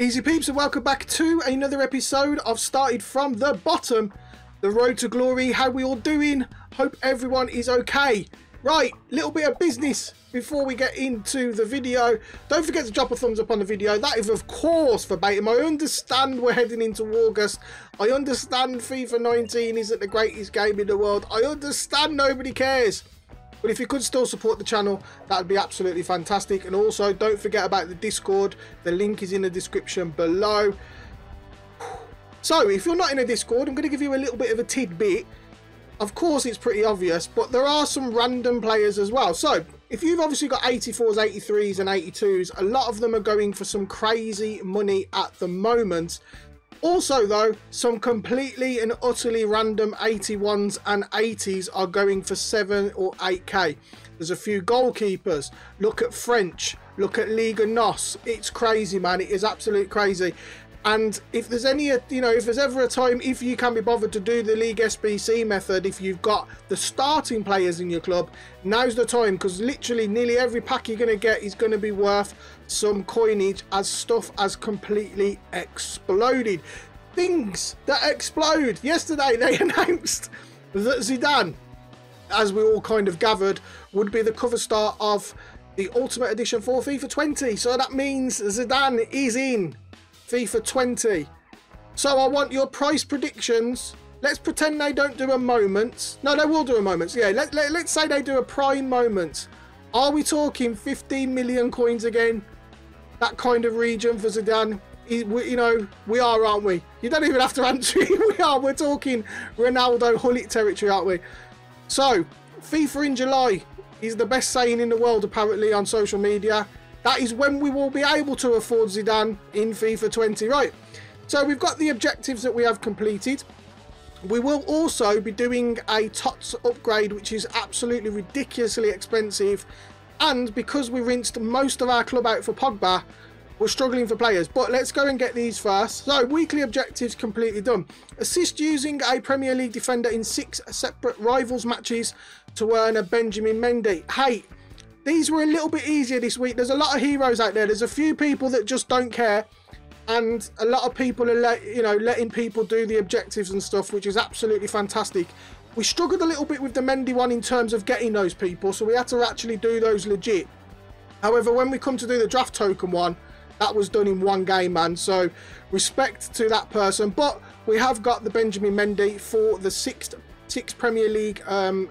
Easy peeps and welcome back to another episode of Started From The Bottom, The Road to Glory. How we all doing? Hope everyone is okay. Right, little bit of business before we get into the video. Don't forget to drop a thumbs up on the video. That is of course verbatim. I understand we're heading into August. I understand FIFA 19 isn't the greatest game in the world. I understand nobody cares. But if you could still support the channel, that would be absolutely fantastic. And also, don't forget about the Discord. The link is in the description below. So, if you're not in a Discord, I'm going to give you a little bit of a tidbit. Of course, it's pretty obvious, but there are some random players as well. So, if you've obviously got 84s, 83s, and 82s, a lot of them are going for some crazy money at the moment. Also, though, some completely and utterly random 81s and 80s are going for 7 or 8k. There's a few goalkeepers. Look at French. Look at Liga NOS. It's crazy, man. It is absolutely crazy. And if there's any, you know, if there's ever a time, if you can be bothered to do the League SBC method, if you've got the starting players in your club, now's the time because literally nearly every pack you're going to get is going to be worth some coinage as stuff has completely exploded. Things that explode. Yesterday they announced that Zidane, as we all kind of gathered, would be the cover star of the Ultimate Edition for FIFA 20. So that means Zidane is in FIFA 20. So I want your price predictions. Let's pretend they don't do a moment. No, they will do a moment. Yeah, let, let, let's say they do a prime moment. Are we talking 15 million coins again? That kind of region for Zidane? You know, we are, aren't we? You don't even have to answer we are. We're talking Ronaldo Gullit territory, aren't we? So, FIFA in July is the best saying in the world, apparently, on social media. That is when we will be able to afford Zidane in FIFA 20. Right, so we've got the objectives that we have completed. We will also be doing a TOTS upgrade, which is absolutely ridiculously expensive. And because we rinsed most of our club out for Pogba, we're struggling for players. But let's go and get these first. So, weekly objectives completely done. Assist using a Premier League defender in six separate rivals matches to earn a Benjamin Mendy. Hey, these were a little bit easier this week. There's a lot of heroes out there. There's a few people that just don't care. And a lot of people are, let, you know, letting people do the objectives and stuff, which is absolutely fantastic. We struggled a little bit with the Mendy one in terms of getting those people, so we had to actually do those legit. However, when we come to do the draft token one, that was done in one game, man. So respect to that person. But we have got the Benjamin Mendy for the sixth, sixth Premier League um,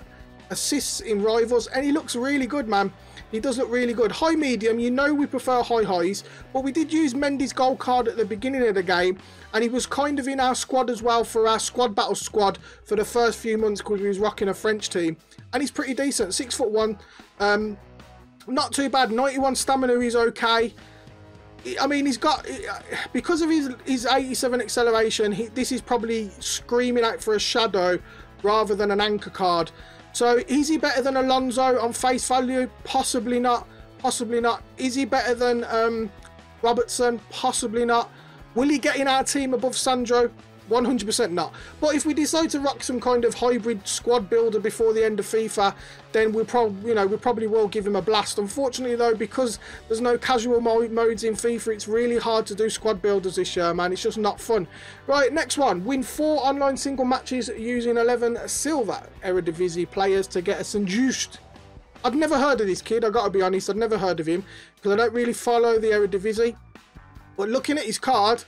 assists in rivals, and he looks really good, man. He does look really good. High medium, you know we prefer high highs, but we did use Mendy's gold card at the beginning of the game, and he was kind of in our squad as well for our squad battle squad for the first few months because he was rocking a French team, and he's pretty decent. Six foot one, um, not too bad. 91 stamina is okay. I mean, he's got because of his his 87 acceleration. He, this is probably screaming out for a shadow rather than an anchor card. So is he better than Alonso on face value? Possibly not. Possibly not. Is he better than um, Robertson? Possibly not. Will he get in our team above Sandro? 100% not. But if we decide to rock some kind of hybrid squad builder before the end of FIFA, then we'll probably, you know, we probably will give him a blast. Unfortunately, though, because there's no casual mo modes in FIFA, it's really hard to do squad builders this year, man. It's just not fun. Right, next one. Win four online single matches using 11 silver Eredivisie players to get a St. I'd never heard of this kid, i got to be honest. I'd never heard of him because I don't really follow the Eredivisie. But looking at his card,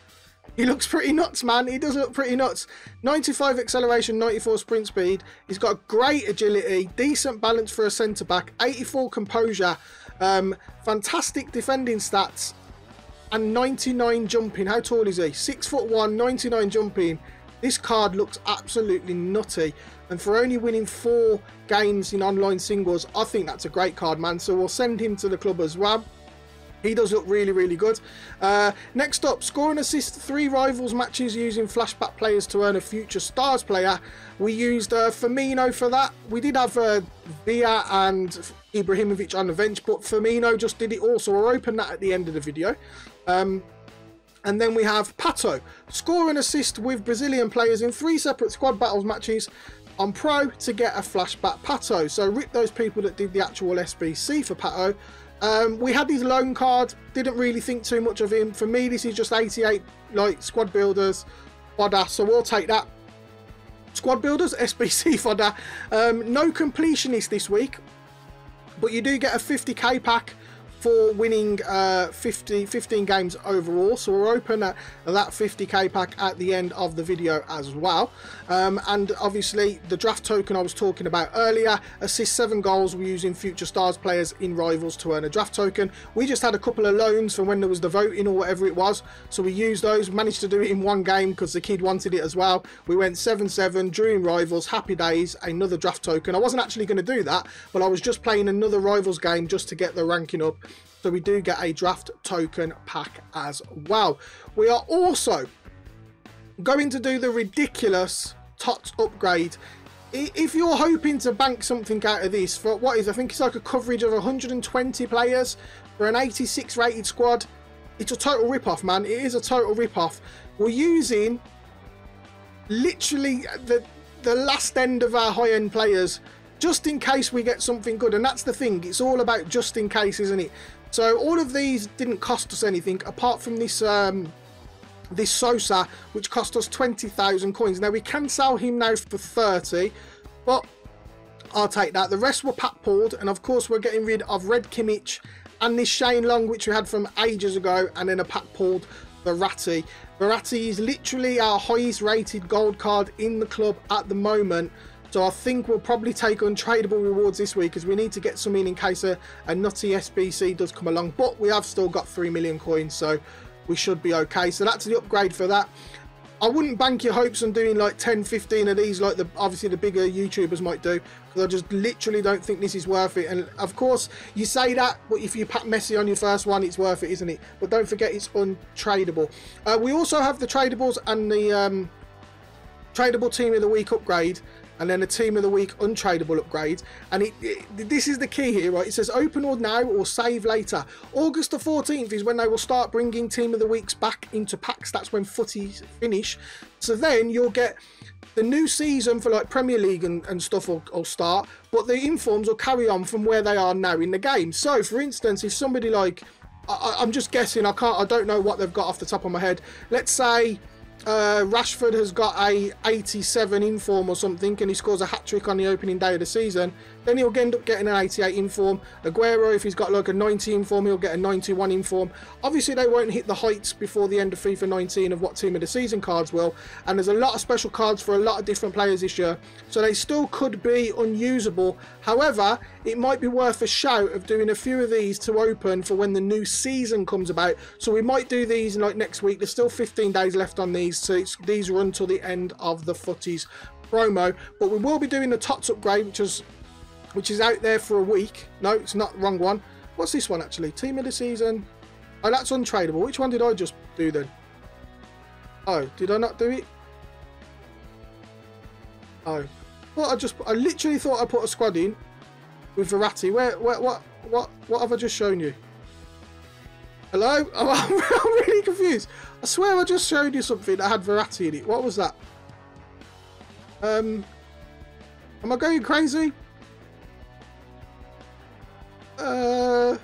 he looks pretty nuts, man. He does look pretty nuts. 95 acceleration, 94 sprint speed. He's got great agility, decent balance for a centre back, 84 composure, um, fantastic defending stats, and 99 jumping. How tall is he? Six foot one, 99 jumping. This card looks absolutely nutty. And for only winning four games in online singles, I think that's a great card, man. So we'll send him to the club as well. He does look really, really good. Uh, next up, score and assist three rivals matches using flashback players to earn a future stars player. We used uh, Firmino for that. We did have uh, Villa and Ibrahimovic on the bench, but Firmino just did it all. So we'll open that at the end of the video. Um, and then we have Pato. Score and assist with Brazilian players in three separate squad battles matches on Pro to get a flashback Pato. So rip those people that did the actual SBC for Pato Um, we had these loan cards, didn't really think too much of him. For me, this is just 88 like squad builders fodder, so we'll take that. Squad builders, SBC fodder. Um, no completionist this week, but you do get a 50k pack for winning uh, 50, 15 games overall. So we're open that, that 50k pack at the end of the video as well. Um, and obviously the draft token I was talking about earlier, assist seven goals, we're using future stars players in rivals to earn a draft token. We just had a couple of loans from when there was the voting or whatever it was. So we used those, managed to do it in one game because the kid wanted it as well. We went 7-7, drew in rivals, happy days, another draft token. I wasn't actually going to do that, but I was just playing another rivals game just to get the ranking up so we do get a draft token pack as well. We are also going to do the ridiculous TOTS upgrade. If you're hoping to bank something out of this for what is, I think it's like a coverage of 120 players for an 86 rated squad, it's a total rip-off, man. It is a total rip-off. We're using literally the the last end of our high-end players just in case we get something good and that's the thing it's all about just in case isn't it so all of these didn't cost us anything apart from this um, this Sosa, which cost us 20,000 coins. Now we can sell him now for 30, but I'll take that. The rest were pack pulled, and of course we're getting rid of Red Kimmich and this Shane Long, which we had from ages ago, and then a pack pulled Verratti. Verratti is literally our highest rated gold card in the club at the moment. So I think we'll probably take untradeable rewards this week as we need to get some in in case a, a nutty SBC does come along. But we have still got 3 million coins, so we should be okay. So that's the upgrade for that. I wouldn't bank your hopes on doing like 10, 15 of these like the obviously the bigger YouTubers might do because I just literally don't think this is worth it. And of course, you say that, but if you pack Messi on your first one, it's worth it, isn't it? But don't forget it's untradeable. Uh, we also have the tradables and the um, tradable team of the week upgrade and then a team of the week untradable upgrade and it, it, this is the key here right? It says open or now or save later. August the 14th is when they will start bringing team of the weeks back into packs. That's when Futties finish. So then you'll get the new season for like Premier League and, and stuff will, will start, but the informs will carry on from where they are now in the game. So, for instance, if somebody like I, I'm just guessing, I can't, I don't know what they've got off the top of my head. Let's say uh, Rashford has got a 87 inform or something and he scores a hat-trick on the opening day of the season, then he'll end up getting an 88 inform. Aguero, if he's got like a 90 inform, he'll get a 91 inform. Obviously, they won't hit the heights before the end of FIFA 19 of what team of the season cards will, and there's a lot of special cards for a lot of different players this year, so they still could be unusable. However, it might be worth a shout of doing a few of these to open for when the new season comes about. So we might do these like next week. There's still 15 days left on these, so these run till the end of the Futties promo. But we will be doing the TOTS upgrade, which is which is out there for a week. No, it's not wrong one. What's this one actually? Team of the season. Oh, that's untradeable. Which one did I just do then? Oh, did I not do it? Oh, well, I just I literally thought I put a squad in with Verratti. Where, where, what, what, what have I just shown you? Hello? I'm, I'm really confused. I swear I just showed you something that had Verratti in it. What was that? Um, am I going crazy? Uh,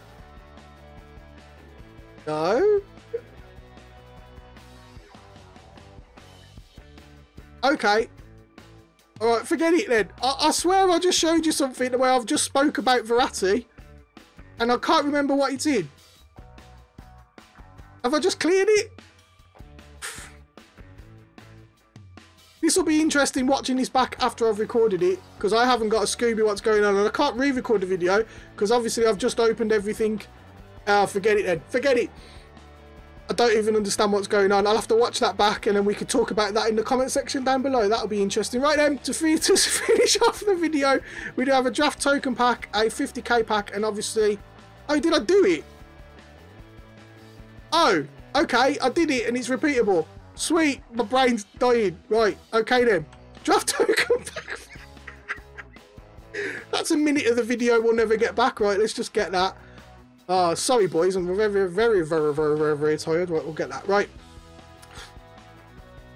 no. Okay. Alright, forget it then. I, I, swear I just showed you something where I've just spoke about Verratti and I can't remember what it's in. Have I just cleared it? This will be interesting watching this back after I've recorded it because I haven't got a Scooby what's going on and I can't re-record the video because obviously I've just opened everything. Uh, forget it then. Forget it. I don't even understand what's going on. I'll have to watch that back and then we could talk about that in the comment section down below. That'll be interesting. Right then, to, finish off the video, we do have a draft token pack, a 50k pack, and obviously... Oh, did I do it? Oh, okay, I did it and it's repeatable. Sweet, my brain's dying. Right, okay then. Draft token back. That's a minute of the video we'll never get back. Right, let's just get that. Oh, sorry, boys. I'm very, very, very, very, very, very, very tired. Right, we'll get that. Right.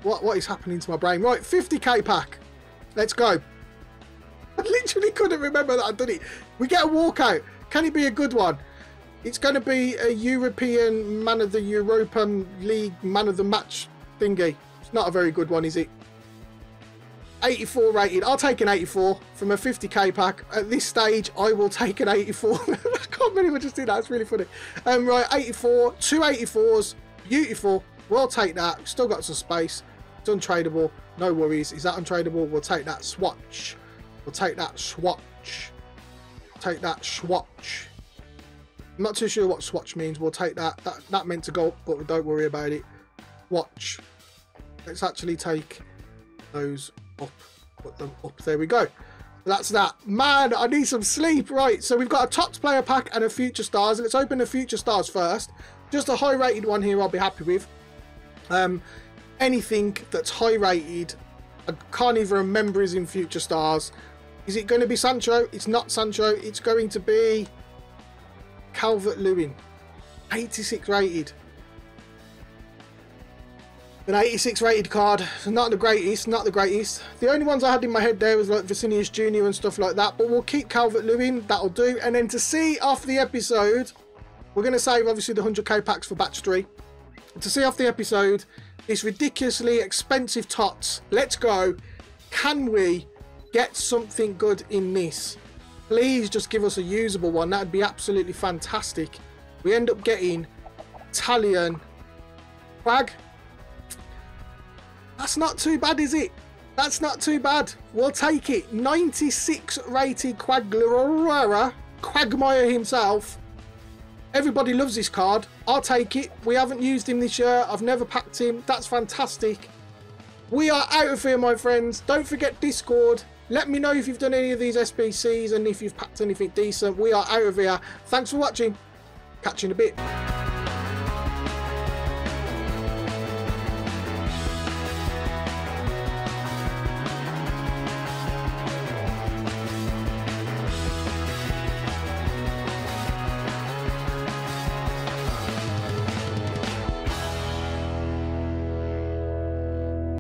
What, what is happening to my brain? Right, 50k pack. Let's go. I literally couldn't remember that I'd done it. We get a walkout. Can it be a good one? It's going to be a European Man of the European League Man of the Match thingy. It's not a very good one, is it? 84 rated. I'll take an 84 from a 50k pack. At this stage, I will take an 84. I can't believe I just did that. It's really funny. Um, right, 84. Two 84s. Beautiful. We'll take that. Still got some space. It's untradeable. No worries. Is that untradeable? We'll take that swatch. We'll take that swatch. Take that swatch. I'm not too sure what swatch means. We'll take that. That, that meant to go, up, but don't worry about it. Watch. Let's actually take those up. Put them up. There we go. That's that. Man, I need some sleep. Right, so we've got a TOTS player pack and a Future Stars. Let's open the Future Stars first. Just a high rated one here I'll be happy with. Um, anything that's high rated, I can't even remember is in Future Stars. Is it going to be Sancho? It's not Sancho. It's going to be Calvert Lewin. 86 rated. An 86 rated card. So Not the greatest, not the greatest. The only ones I had in my head there was like Vinicius Jr. and stuff like that. But we'll keep Calvert Lewin. That'll do. And then to see off the episode, we're going to save obviously the 100k packs for batch 3. To see off the episode, this ridiculously expensive tots. Let's go. Can we get something good in this? Please just give us a usable one. That'd be absolutely fantastic. We end up getting Italian Quag. That's not too bad, is it? That's not too bad. We'll take it. 96 rated Quagliarella. Quagmire himself. Everybody loves this card. I'll take it. We haven't used him this year. I've never packed him. That's fantastic. We are out of here, my friends. Don't forget Discord. Let me know if you've done any of these SBCs and if you've packed anything decent. We are out of here. Thanks for watching. Catch you in a bit.